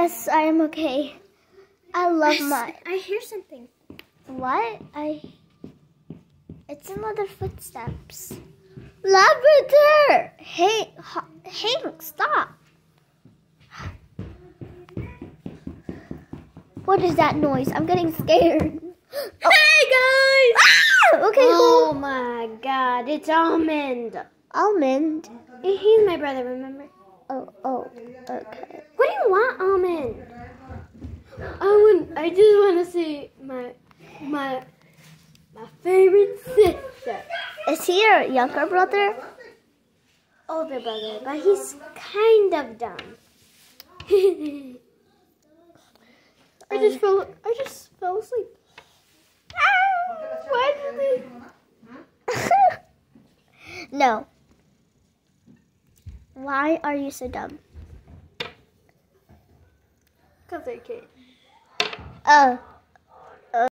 Yes, I am okay. I love I, my. I hear something. What? I. It's another footsteps. Labrador! Hey, Hank, stop. What is that noise? I'm getting scared. Oh. Hey guys! Ah! Okay, Oh cool. my god, it's Almond. Almond. He's my brother, remember? Oh, oh, okay. What do you want, Almond? I want. I just want to see my my my favorite sister, Is he your younger brother? older brother, but he's kind of dumb. I just um, fell. I just fell asleep. Why did they? no. Why are you so dumb? Cause I can't. Oh,